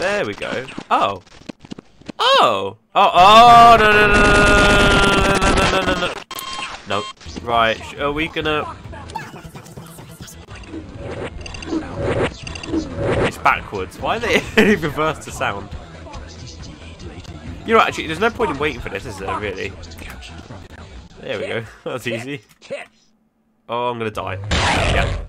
There we go. Oh. Oh. Oh. Oh. No. No. No. No. No. No. No. No. No. No. Right. Are we gonna? It's backwards. Why are they reverse the sound? You know, actually, there's no point in waiting for this, is there? Really? There we go. That's easy. Oh, I'm gonna die. Yeah.